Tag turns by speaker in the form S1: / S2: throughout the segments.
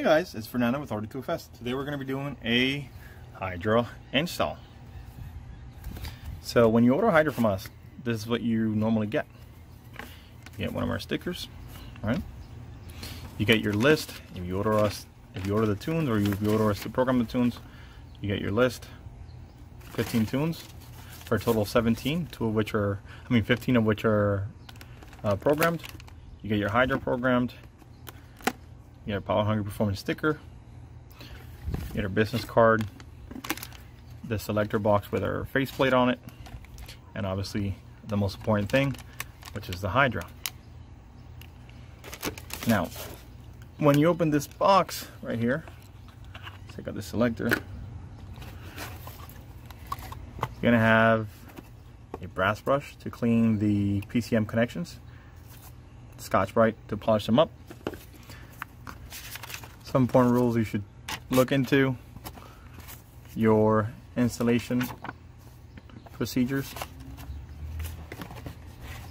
S1: Hey guys, it's Fernando with RD2FS. Today we're going to be doing a Hydra install. So when you order Hydra from us, this is what you normally get. You get one of our stickers, right? You get your list. If you order us, if you order the tunes or if you order us to program the tunes, you get your list, 15 tunes for a total of 17, two of which are, I mean 15 of which are uh, programmed. You get your Hydra programmed, you get a Power Hungry Performance sticker. You get our business card. The selector box with our faceplate on it. And obviously the most important thing, which is the Hydra. Now, when you open this box right here, take out the selector, you're gonna have a brass brush to clean the PCM connections, Scotch-Brite to polish them up, some important rules you should look into your installation procedures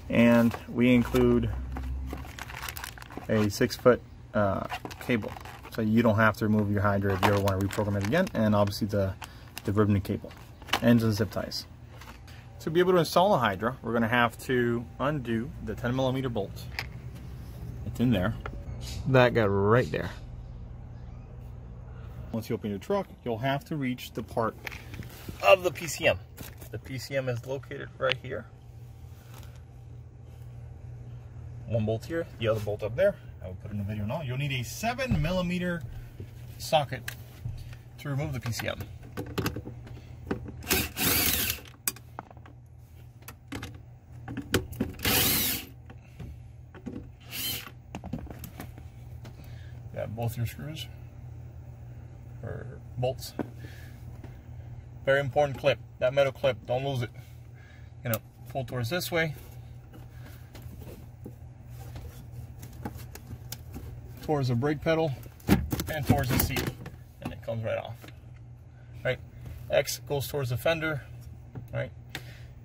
S1: and we include a six foot uh, cable so you don't have to remove your Hydra if you ever want to reprogram it again and obviously the, the ribbon cable and zip ties. To be able to install the Hydra we're going to have to undo the 10 millimeter bolt. It's in there. That got right there. Once you open your truck, you'll have to reach the part of the PCM. The PCM is located right here. One bolt here, the other bolt up there. I will put in the video now. You'll need a seven millimeter socket to remove the PCM. Got both your screws or bolts. Very important clip. That metal clip, don't lose it. You know, pull towards this way. Towards the brake pedal and towards the seat. And it comes right off. Right? X goes towards the fender. Right?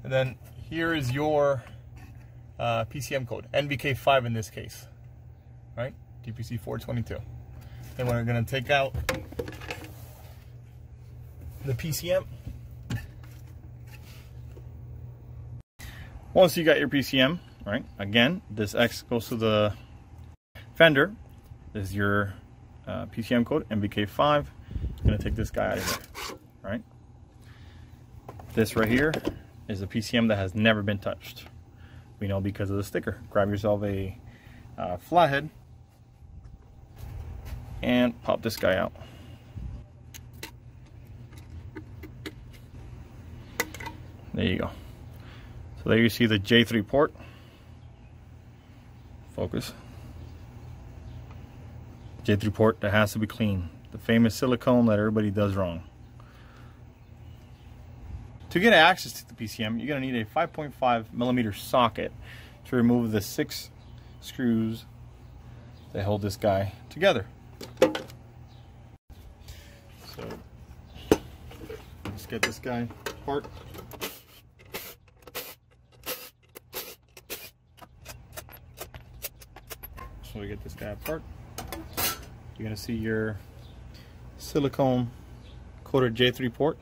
S1: And then here is your uh, PCM code. NVK5 in this case. Right? DPC 422. Then we're to take out the PCM. Once you got your PCM, right, again, this X goes to the fender. This is your uh, PCM code, MBK5. I'm gonna take this guy out of here, right? This right here is a PCM that has never been touched. We know because of the sticker. Grab yourself a uh, flathead and pop this guy out. There you go. So there you see the J3 port. Focus. J3 port that has to be clean. The famous silicone that everybody does wrong. To get access to the PCM, you're going to need a 5.5 millimeter socket to remove the six screws that hold this guy together. So let's get this guy apart. So we get this guy apart. You're gonna see your silicone coated J3 port.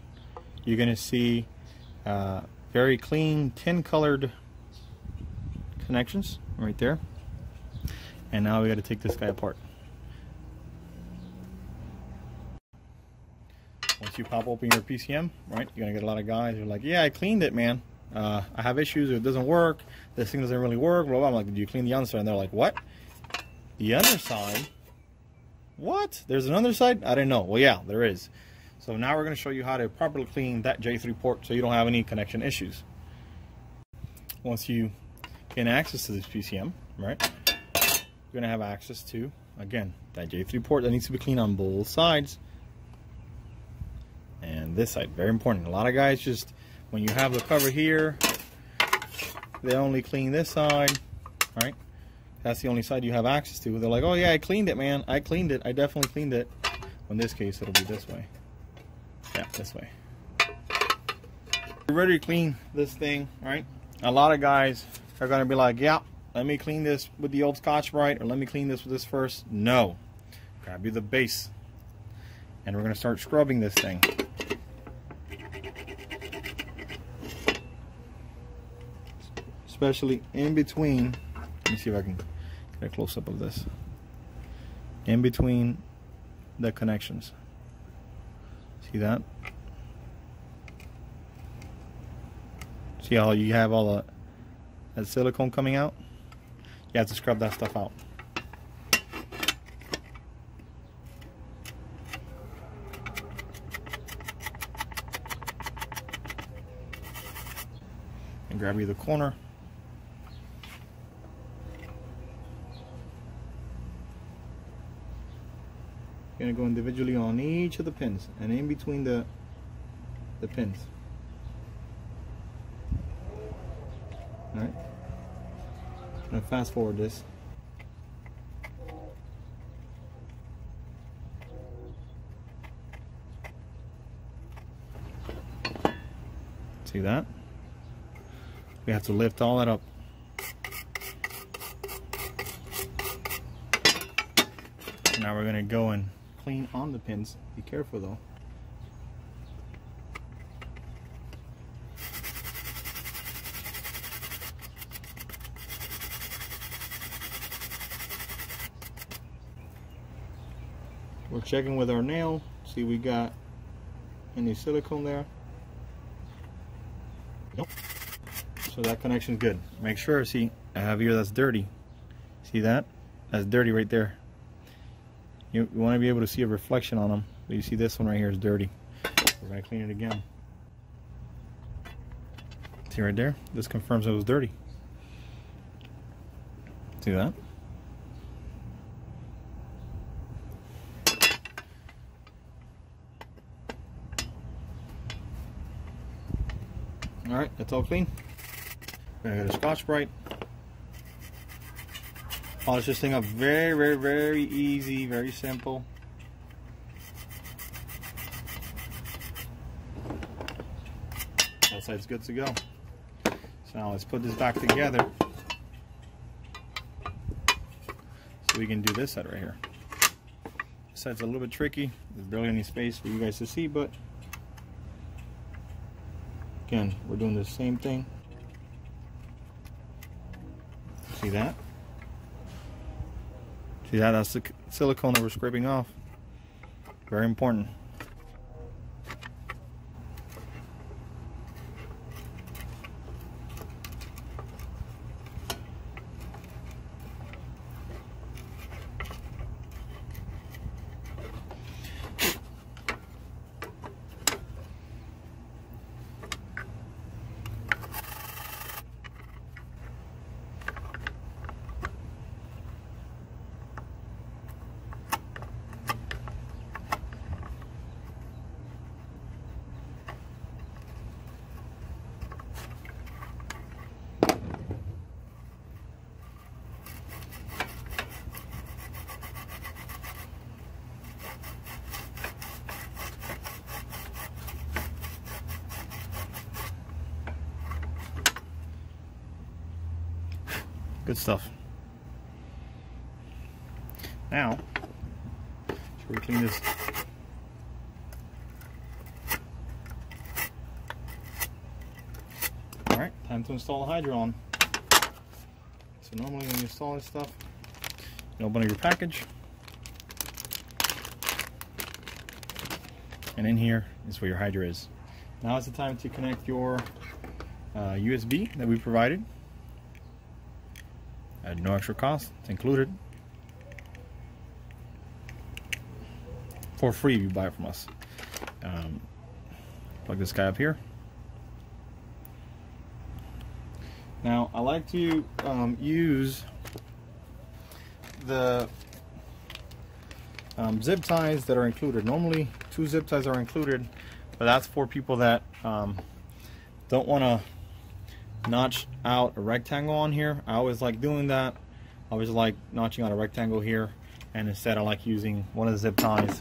S1: You're gonna see uh, very clean tin colored connections right there. And now we gotta take this guy apart. Once you pop open your PCM, right, you're gonna get a lot of guys who are like, yeah, I cleaned it, man. Uh, I have issues, it doesn't work, this thing doesn't really work, blah, blah. I'm like, did you clean the underside? And they're like, what? The underside? What? There's an underside? I didn't know. Well, yeah, there is. So now we're gonna show you how to properly clean that J3 port so you don't have any connection issues. Once you gain access to this PCM, right, you're gonna have access to, again, that J3 port that needs to be cleaned on both sides and this side very important a lot of guys just when you have the cover here they only clean this side right that's the only side you have access to. They're like oh yeah I cleaned it man. I cleaned it. I definitely cleaned it. In this case it'll be this way. Yeah this way. You're ready to clean this thing right? A lot of guys are gonna be like yeah let me clean this with the old Scotch-Brite or let me clean this with this first. No. Grab you the base. And we're going to start scrubbing this thing. Especially in between, let me see if I can a close up of this. In between the connections. See that? See how you have all the that silicone coming out? You have to scrub that stuff out. And grab you the corner. Gonna go individually on each of the pins and in between the the pins. Alright. I'm gonna fast forward this. See that? We have to lift all that up. Now we're gonna go and clean on the pins. Be careful though. We're checking with our nail, see we got any silicone there. Nope. So that connection's good. Make sure, see, I have here that's dirty. See that? That's dirty right there. You, you want to be able to see a reflection on them. But you see this one right here is dirty. We're going to clean it again. See right there? This confirms it was dirty. See that? Alright, that's all clean. Gonna get a Scotch-Brite. Polish this thing up very, very, very easy, very simple. That side's good to go. So now let's put this back together. So we can do this side right here. This side's a little bit tricky. There's barely any space for you guys to see, but Again, we're doing the same thing. See that? See that? That's the silicone that we're scraping off. Very important. Good stuff. Now, should we clean this? Alright, time to install the Hydra. So normally when you install this stuff, you open up your package. And in here is where your Hydra is. Now is the time to connect your uh, USB that we provided no extra cost. It's included. For free if you buy it from us. Um, plug this guy up here. Now I like to um, use the um, zip ties that are included. Normally two zip ties are included, but that's for people that um, don't want to notch out a rectangle on here. I always like doing that. I always like notching out a rectangle here and instead I like using one of the zip ties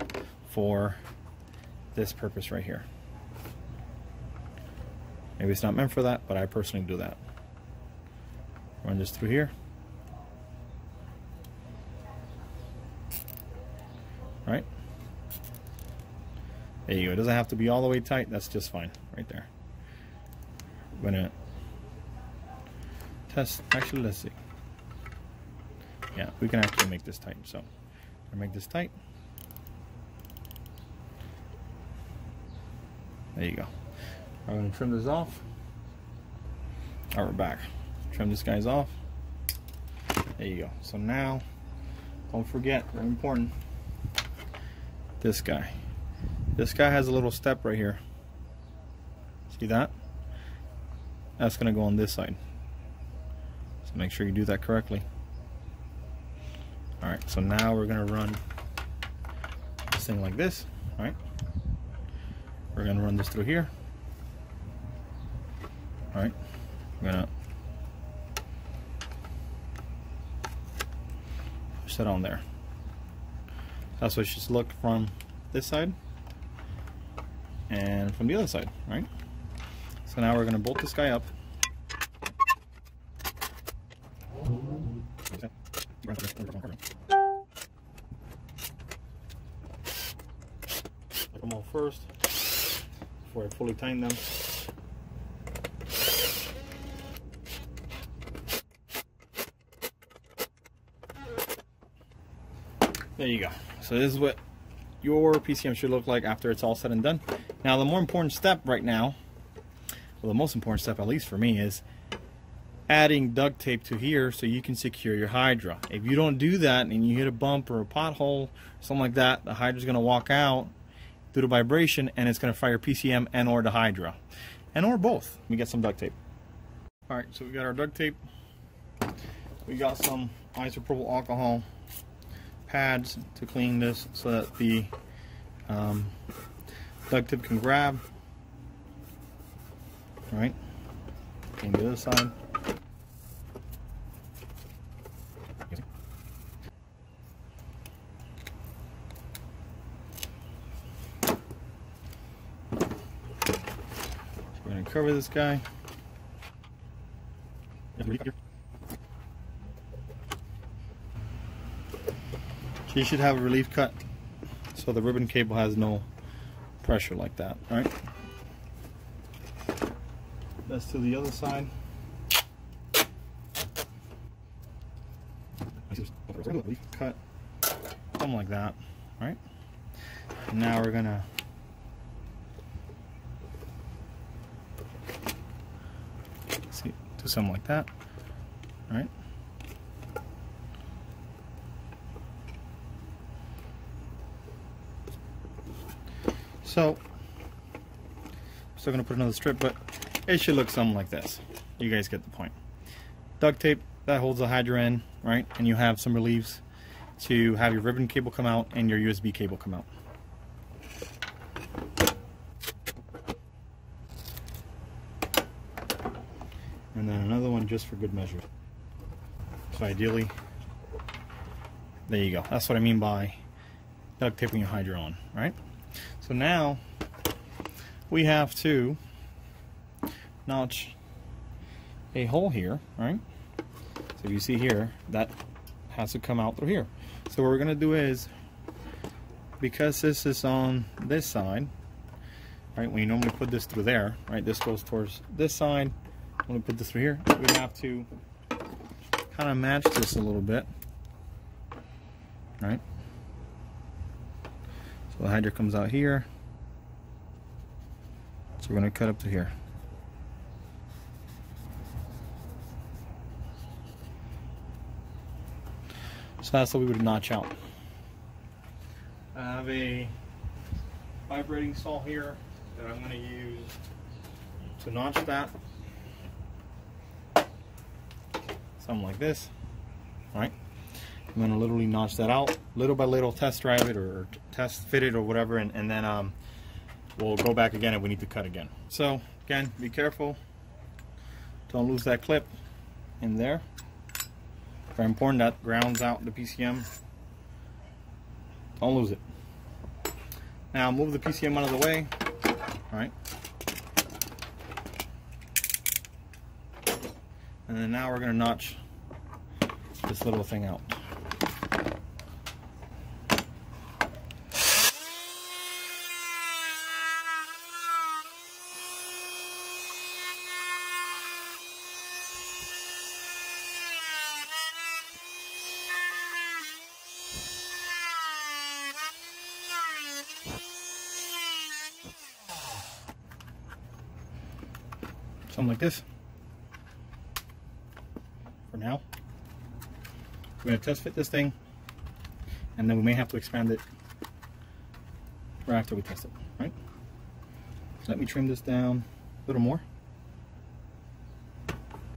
S1: for this purpose right here. Maybe it's not meant for that, but I personally do that. Run this through here. Right? There you go. It doesn't have to be all the way tight. That's just fine right there. I'm gonna test. Actually, let's see. Yeah, we can actually make this tight. So, make this tight. There you go. I'm gonna trim this off. All right, we're back. Trim this guy's off. There you go. So now, don't forget, very important, this guy. This guy has a little step right here. See that? That's gonna go on this side. So make sure you do that correctly. All right, so now we're gonna run this thing like this, all right? We're gonna run this through here. All right, we're gonna push that on there. That's what it should look from this side and from the other side, right? So now we're gonna bolt this guy up. Them all first before I fully tighten them. There you go. So this is what your PCM should look like after it's all said and done. Now the more important step right now, well the most important step at least for me is adding duct tape to here so you can secure your Hydra. If you don't do that and you hit a bump or a pothole, something like that, the Hydra's going to walk out through the vibration and it's going to fire PCM and or the Hydra. And or both. We get some duct tape. Alright, so we got our duct tape. We got some isopropyl alcohol pads to clean this so that the um, duct tape can grab. Alright, clean the other side. Cover this guy. You should have a relief cut so the ribbon cable has no pressure like that, right? That's to the other side. Just relief cut something like that, right? And now we're gonna see do something like that, right? So, I'm still gonna put another strip, but it should look something like this. You guys get the point. Duct tape that holds the Hydra in, right? And you have some reliefs to have your ribbon cable come out and your USB cable come out. And then another one just for good measure. So ideally, there you go. That's what I mean by duct taping your Hydra on, right? So now we have to notch a hole here, right? So you see here, that has to come out through here. So what we're gonna do is, because this is on this side, right, you normally put this through there, right, this goes towards this side, we put this through here, we have to kind of match this a little bit, right? So the Hydra comes out here. So we're going to cut up to here. So that's what we would notch out. I have a vibrating saw here that I'm going to use to notch that. Something like this. right? I'm to literally notch that out little by little, test drive it or test fit it or whatever, and, and then um, we'll go back again if we need to cut again. So again, be careful. Don't lose that clip in there. Very important, that grounds out the PCM. Don't lose it. Now move the PCM out of the way. All right. And then now we're going to notch this little thing out. Something like this. Going to test fit this thing and then we may have to expand it right after we test it, right? Let me trim this down a little more.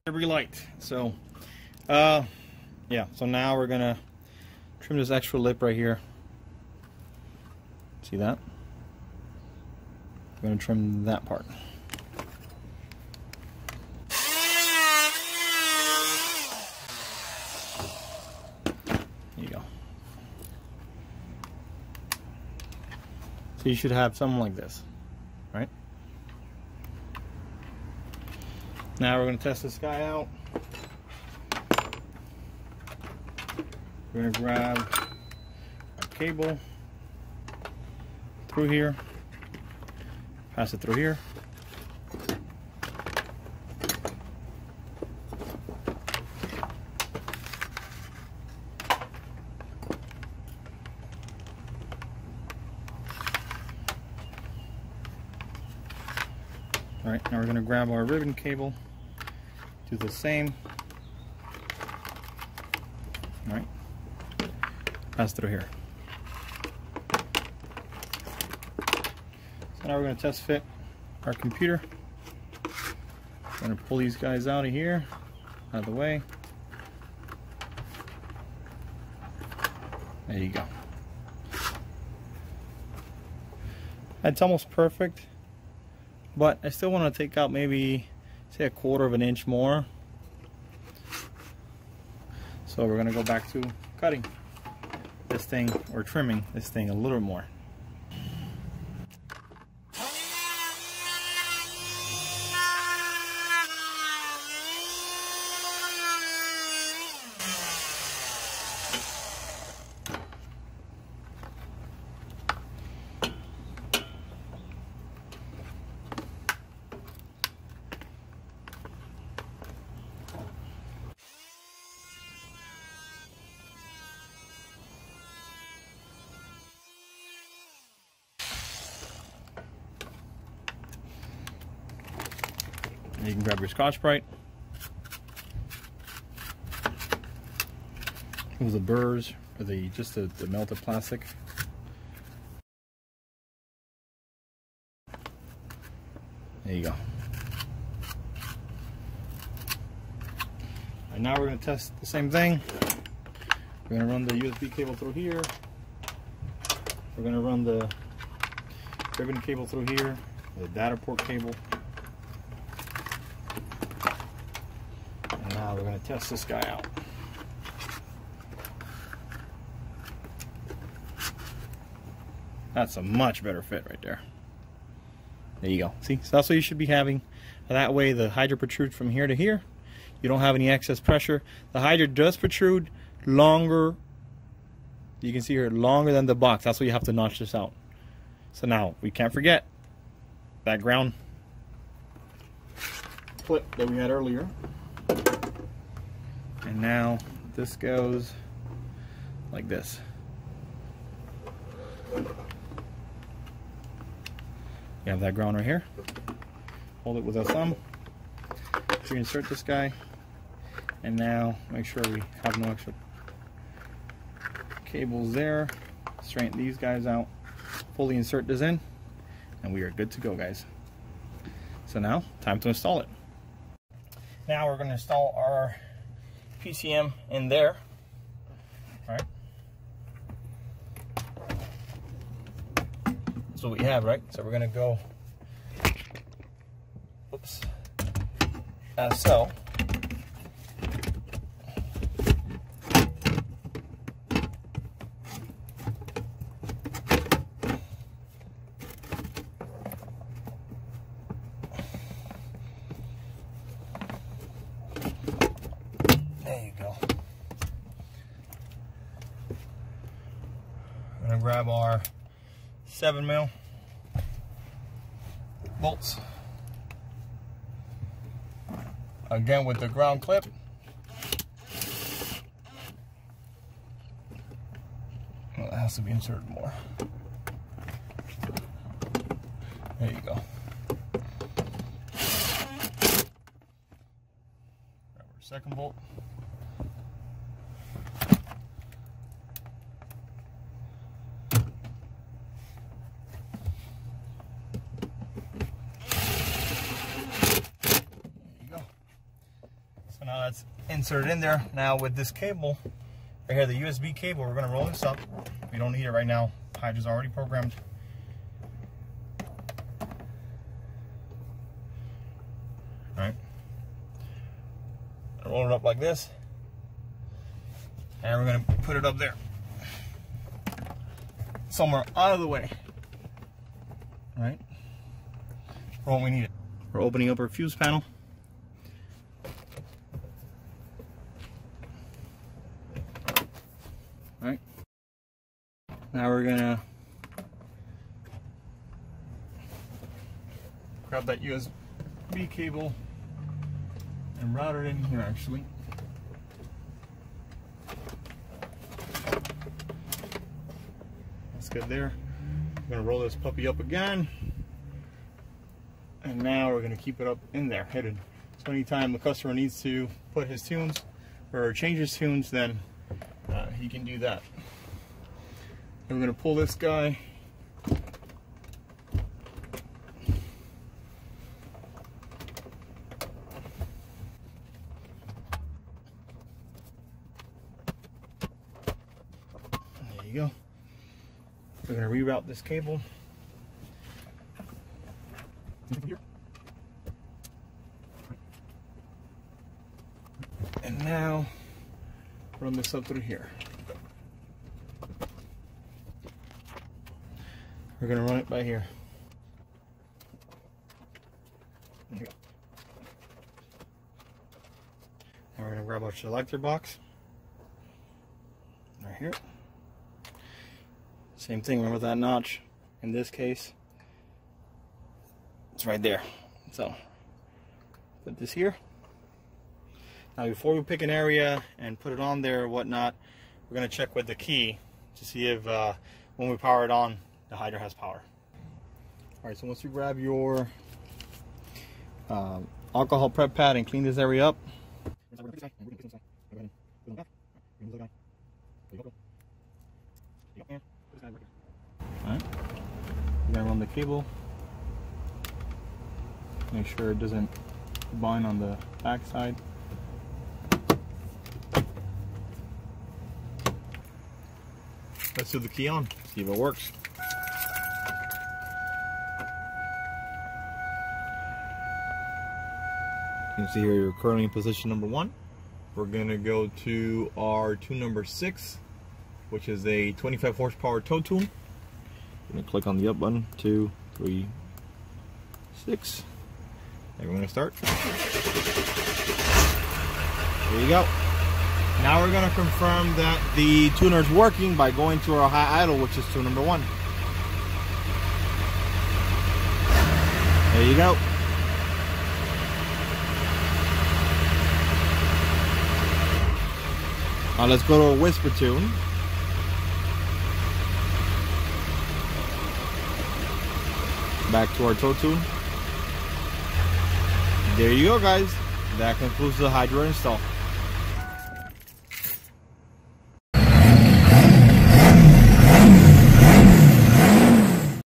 S1: Every light. So, uh, yeah, so now we're gonna trim this extra lip right here. See that? We're gonna trim that part. So you should have something like this, right? Now we're going to test this guy out. We're to grab our cable through here, pass it through here. All right, now we're going to grab our ribbon cable, do the same. All right, pass through here. So now we're going to test fit our computer. We're to pull these guys out of here, out of the way. There you go. That's almost perfect but I still want to take out maybe say a quarter of an inch more. So we're gonna go back to cutting this thing or trimming this thing a little more You can grab your Scotch-Brite. Move the burrs or the just the, the melted plastic. There you go. And now we're going to test the same thing. We're going to run the USB cable through here. We're going to run the ribbon cable through here, the data port cable. And we're going to test this guy out. That's a much better fit right there. There you go. See, so that's what you should be having. That way the Hydra protrudes from here to here. You don't have any excess pressure. The Hydra does protrude longer. You can see here longer than the box. That's why you have to notch this out. So now we can't forget that ground clip that we had earlier. Now this goes like this. You have that ground right here. Hold it with a thumb. So you insert this guy. And now make sure we have no extra cables there. Straighten these guys out. Fully insert this in. And we are good to go, guys. So now, time to install it. Now we're going to install our PCM in there. All right. That's what we have, right? So we're gonna go, oops, uh, as so. Grab our seven mil bolts. Again with the ground clip. Well, it has to be inserted more. There you go. second bolt. So that's inserted in there. Now with this cable, right here, the USB cable, we're gonna roll this up. We don't need it right now. Hydra's already programmed. All right. Roll it up like this. And we're gonna put it up there. Somewhere out of the way. All right. When we need it. We're opening up our fuse panel. All right. Now we're gonna grab that USB cable and route it in here actually. That's good there. I'm gonna roll this puppy up again. And now we're gonna keep it up in there, hidden. So anytime the customer needs to put his tunes or change his tunes, then uh, he can do that. And we're gonna pull this guy There you go. We're gonna reroute this cable. And now run this up through here. We're gonna run it by here. Now we're gonna grab our selector box. Right here. Same thing, remember that notch? In this case, it's right there. So, put this here. Now before we pick an area and put it on there or whatnot, we're gonna check with the key to see if uh, when we power it on, the Hydra has power. All right, so once you grab your um, alcohol prep pad and clean this area up, Alright. You're gonna run the cable. Make sure it doesn't bind on the back side. Let's do the key on, see if it works. You can see here you're currently in position number one. We're gonna go to our tune number six, which is a 25 horsepower tow tune. Gonna click on the up button, two, three, six. And we're gonna start. There you go. Now we're gonna confirm that the tuner is working by going to our high idle, which is tune number one. There you go. Now let's go to a whisper tune. Back to our tow tune. There you go guys. That concludes the Hydra install.